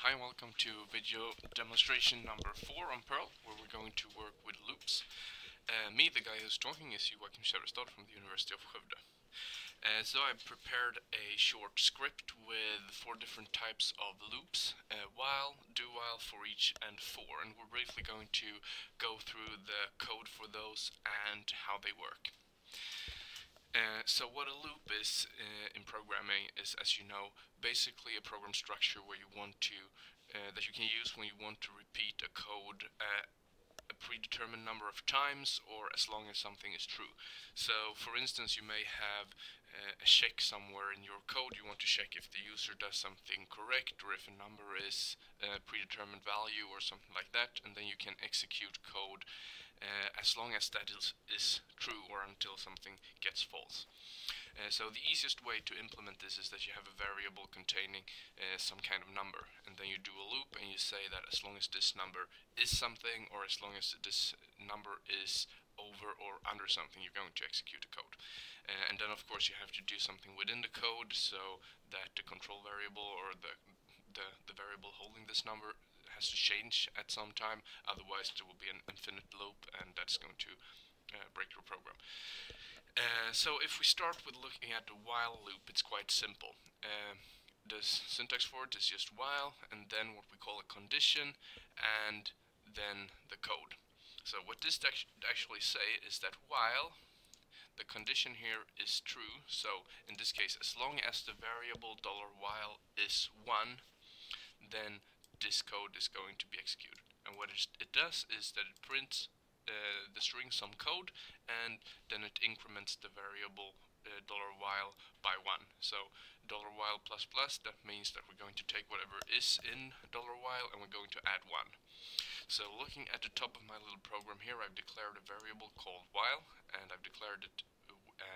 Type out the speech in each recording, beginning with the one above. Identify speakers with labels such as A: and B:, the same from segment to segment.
A: Hi and welcome to video demonstration number 4 on Perl, where we're going to work with loops. Uh, me, the guy who's talking, is you Joakim Kävrestad from the University of Skövde. Uh, so I prepared a short script with four different types of loops, uh, while, do while, for each, and for, and we're briefly going to go through the code for those and how they work. Uh, so what a loop is uh, in programming is, as you know, basically a program structure where you want to uh, that you can use when you want to repeat a code a predetermined number of times or as long as something is true. So, for instance, you may have a check somewhere in your code. You want to check if the user does something correct or if a number is a predetermined value or something like that, and then you can execute code uh, as long as that is, is true or until something gets false. Uh, so the easiest way to implement this is that you have a variable containing uh, some kind of number and then you do a loop and you say that as long as this number is something or as long as this number is over or under something you're going to execute a code. Uh, and then of course you have to do something within the code so that the control variable or the, the, the variable holding this number has to change at some time, otherwise there will be an infinite loop and that's going to uh, break your program. Uh, so if we start with looking at the while loop, it's quite simple. Uh, the syntax for it is just while, and then what we call a condition, and then the code. So what this actually say is that while the condition here is true, so in this case, as long as the variable dollar $while is 1, then this code is going to be executed. And what it does is that it prints uh, the string some code and then it increments the variable dollar $while by 1. So dollar $while plus plus, that means that we're going to take whatever is in dollar $while and we're going to add 1. So looking at the top of my little program here, I've declared a variable called while and I've declared it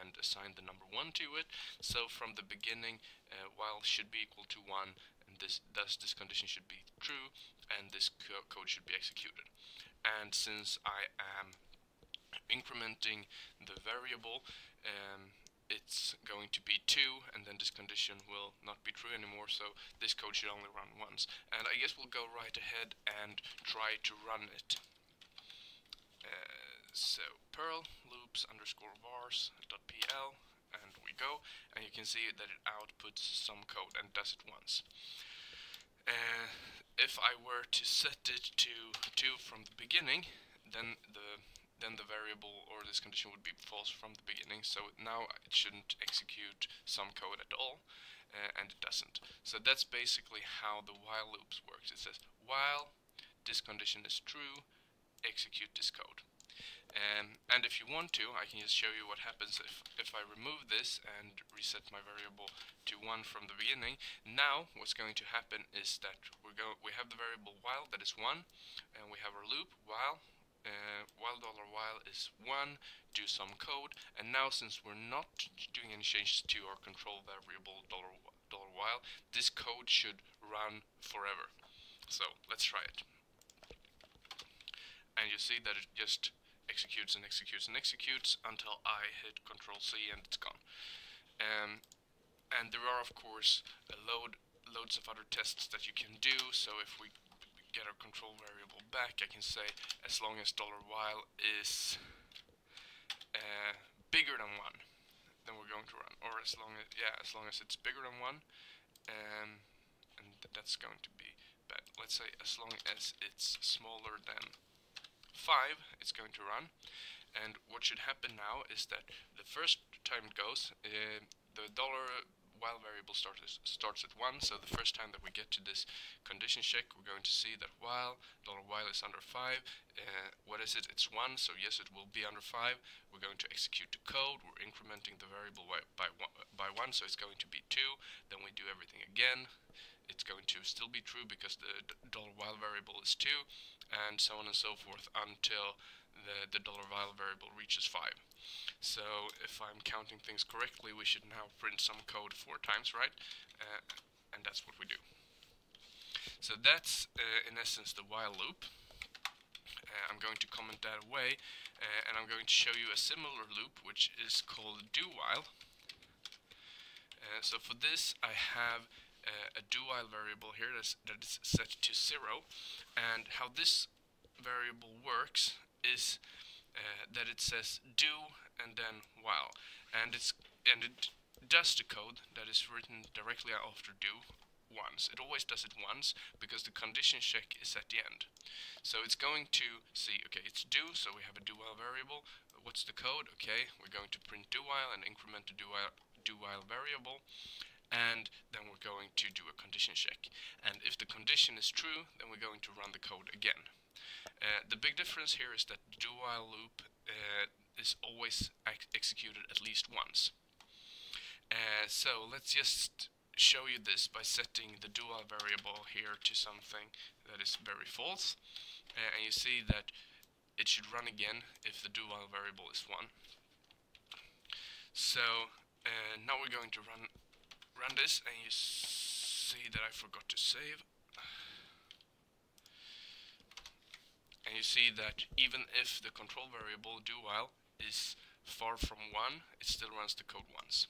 A: and assigned the number 1 to it. So from the beginning, uh, while should be equal to 1 and this thus this condition should be true and this co code should be executed and since I am incrementing the variable um, it's going to be 2 and then this condition will not be true anymore so this code should only run once. And I guess we'll go right ahead and try to run it. Uh, so perl loops underscore vars dot pl and we go. And you can see that it outputs some code and does it once. Uh, if I were to set it to 2 from the beginning, then the then the variable or this condition would be false from the beginning. So now it shouldn't execute some code at all, uh, and it doesn't. So that's basically how the while loops works. It says while this condition is true, execute this code. Um, and if you want to, I can just show you what happens if, if I remove this and reset my variable to 1 from the beginning. Now, what's going to happen is that we go we have the variable while that is 1, and we have our loop while uh, while dollar $while is 1, do some code, and now since we're not doing any changes to our control variable dollar dollar $while, this code should run forever. So let's try it. And you see that it just executes and executes and executes until I hit Control C and it's gone. Um, and there are of course a load loads of other tests that you can do. So if we get our control variable back, I can say as long as dollar $while is uh, bigger than one, then we're going to run. Or as long as yeah, as long as it's bigger than one, um, and that's going to be bad. Let's say as long as it's smaller than 5 it's going to run and what should happen now is that the first time it goes uh, the dollar while variable starts starts at 1 so the first time that we get to this condition check we're going to see that while dollar $while is under 5 uh, what is it? It's 1 so yes it will be under 5 we're going to execute the code. We're incrementing the variable by, by, one, by 1 so it's going to be 2 then we do everything again. It's going to still be true because the dollar $while variable is 2 and so on and so forth until the, the dollar $while variable reaches 5. So if I'm counting things correctly, we should now print some code four times, right? Uh, and that's what we do. So that's, uh, in essence, the while loop. Uh, I'm going to comment that away, uh, and I'm going to show you a similar loop, which is called do while. Uh, so for this, I have uh, a do while variable here that's, that is set to zero and how this variable works is uh, that it says do and then while and it's and it does the code that is written directly after do once. It always does it once because the condition check is at the end. So it's going to see, okay, it's do, so we have a do while variable. What's the code? Okay, we're going to print do while and increment the do while, do while variable. And then we're going to do a condition check. And if the condition is true, then we're going to run the code again. Uh, the big difference here is that do while loop uh, is always ex executed at least once. Uh, so let's just show you this by setting the do while variable here to something that is very false. Uh, and you see that it should run again if the do while variable is 1. So uh, now we're going to run run this and you see that I forgot to save. And you see that even if the control variable do while is far from 1, it still runs the code once.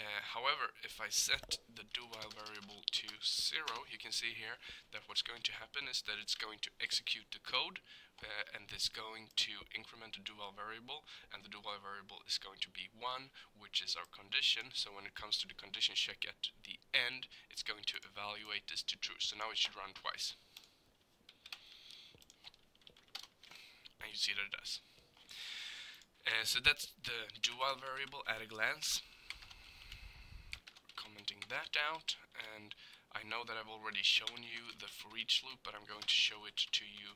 A: Uh, however, if I set the do while variable to 0, you can see here that what's going to happen is that it's going to execute the code uh, and it's going to increment the do while variable and the do while variable is going to be 1 which is our condition. So when it comes to the condition check at the end it's going to evaluate this to true. So now it should run twice you see that it does uh, so that's the while variable at a glance commenting that out and I know that I've already shown you the for each loop but I'm going to show it to you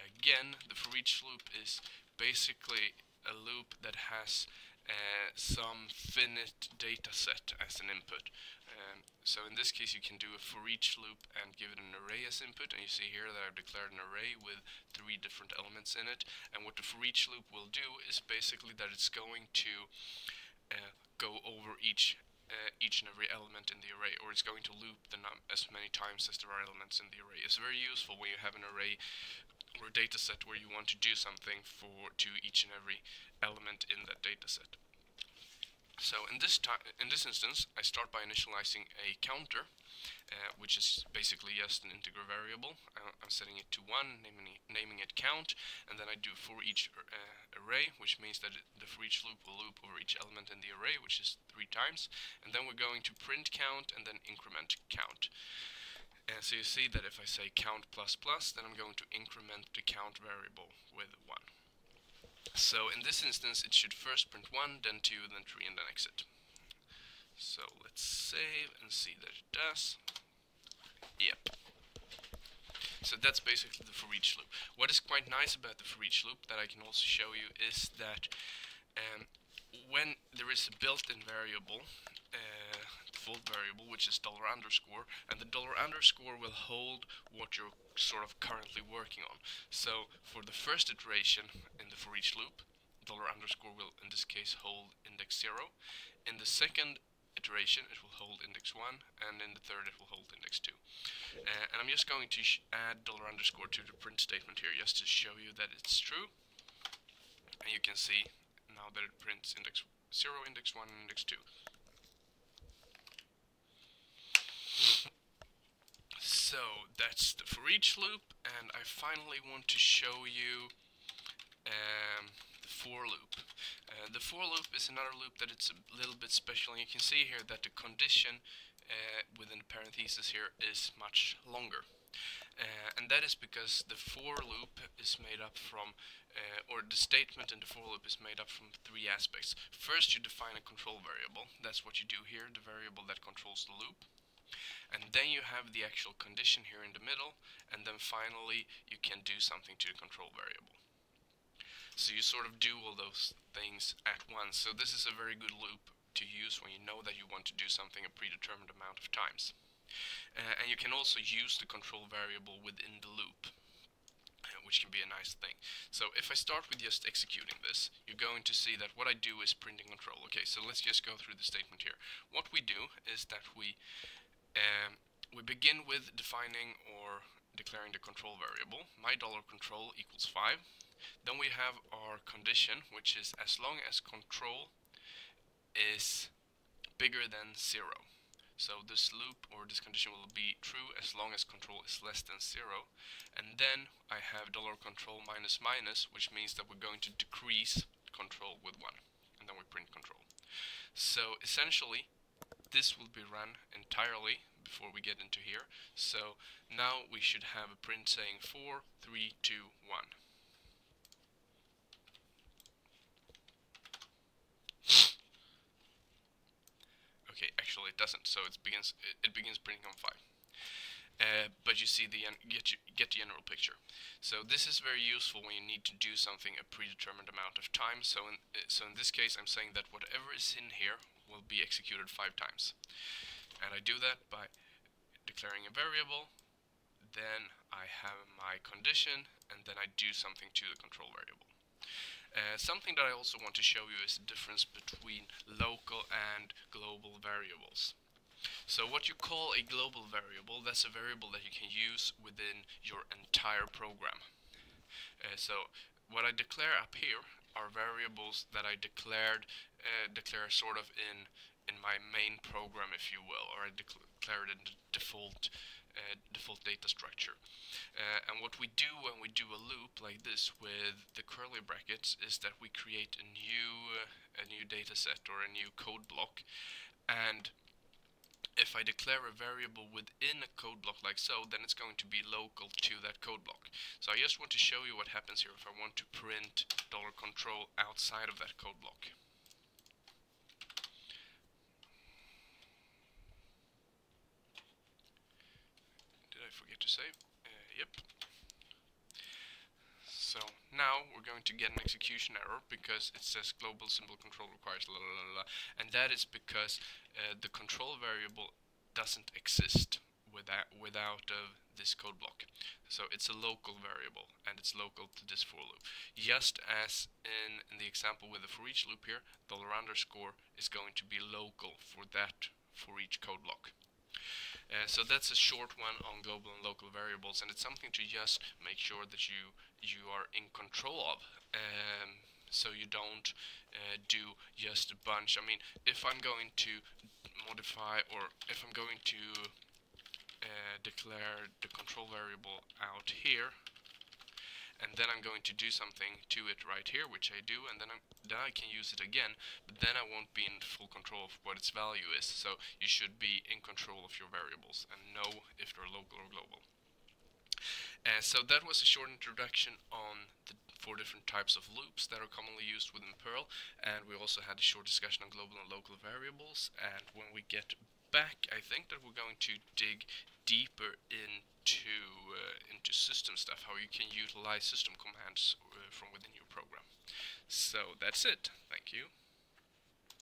A: again. The for each loop is basically a loop that has uh, some finite data set as an input. Um, so in this case you can do a for each loop and give it an array as input and you see here that I've declared an array with three different elements in it and what the for each loop will do is basically that it's going to uh, go over each uh, each and every element in the array, or it's going to loop the num as many times as there are elements in the array. It's very useful when you have an array or a data set where you want to do something for to each and every element in that data set. So in this time in this instance, I start by initializing a counter, uh, which is basically just an integer variable. I'm setting it to 1, naming it, naming it count, and then I do for each uh, array, which means that the for each loop will loop over each element in the array, which is three times, and then we're going to print count and then increment count. And so you see that if I say count plus plus, then I'm going to increment the count variable with 1. So in this instance, it should first print 1, then 2, then 3, and then exit. So let's save and see that it does. Yep. So that's basically the for each loop. What is quite nice about the for each loop that I can also show you is that um, when there is a built-in variable, default variable, which is dollar underscore, and the dollar underscore will hold what you're sort of currently working on. So for the first iteration in the for each loop, dollar underscore will in this case hold index 0. In the second iteration it will hold index 1 and in the third it will hold index 2. Uh, and I'm just going to add dollar underscore to the print statement here just to show you that it's true. And you can see now that it prints index 0, index 1, and index 2. So that's the for each loop, and I finally want to show you um, the for loop. Uh, the for loop is another loop that it's a little bit special, and you can see here that the condition uh, within the parentheses here is much longer. Uh, and that is because the for loop is made up from, uh, or the statement in the for loop is made up from three aspects. First, you define a control variable. That's what you do here, the variable that controls the loop. And then you have the actual condition here in the middle, and then finally you can do something to the control variable. So you sort of do all those things at once. So this is a very good loop to use when you know that you want to do something a predetermined amount of times. Uh, and you can also use the control variable within the loop uh, which can be a nice thing. So if I start with just executing this, you're going to see that what I do is printing control. Okay, so let's just go through the statement here. What we do is that we um, we begin with defining or declaring the control variable. My dollar control equals 5. Then we have our condition, which is as long as control is bigger than 0. So this loop or this condition will be true as long as control is less than zero. And then I have dollar $control minus minus, which means that we're going to decrease control with one. And then we print control. So essentially, this will be run entirely before we get into here. So now we should have a print saying 4, 3, 2, 1. Okay, actually it doesn't, so it begins it, it begins printing on 5. Uh, but you see the get you, get the general picture. So this is very useful when you need to do something a predetermined amount of time. So in so in this case, I'm saying that whatever is in here will be executed five times, and I do that by declaring a variable. Then I have my condition, and then I do something to the control variable. Uh, something that I also want to show you is the difference between local and global variables. So what you call a global variable, that's a variable that you can use within your entire program. Uh, so what I declare up here are variables that I declared uh, declare sort of in in my main program, if you will, or I declare it in the default uh, default data structure. Uh, and what we do when we do a loop like this with the curly brackets is that we create a new a new data set or a new code block and if I declare a variable within a code block like so, then it's going to be local to that code block. So I just want to show you what happens here if I want to print dollar $control outside of that code block. Did I forget to save? Uh, yep. Now we're going to get an execution error because it says global symbol control requires la la la la, and that is because uh, the control variable doesn't exist without without uh, this code block. So it's a local variable and it's local to this for loop. Just as in, in the example with the for each loop here, dollar underscore is going to be local for that for each code block. Uh, so that's a short one on global and local variables, and it's something to just make sure that you you are in control of. Um, so you don't uh, do just a bunch. I mean, if I'm going to modify or if I'm going to uh, declare the control variable out here, and then I'm going to do something to it right here, which I do, and then, I'm, then I can use it again, but then I won't be in full control of what its value is. So you should be in control of your variables and know if they're local or. Uh, so that was a short introduction on the four different types of loops that are commonly used within Perl, and we also had a short discussion on global and local variables, and when we get back, I think that we're going to dig deeper into uh, into system stuff, how you can utilize system commands uh, from within your program. So that's it. Thank you.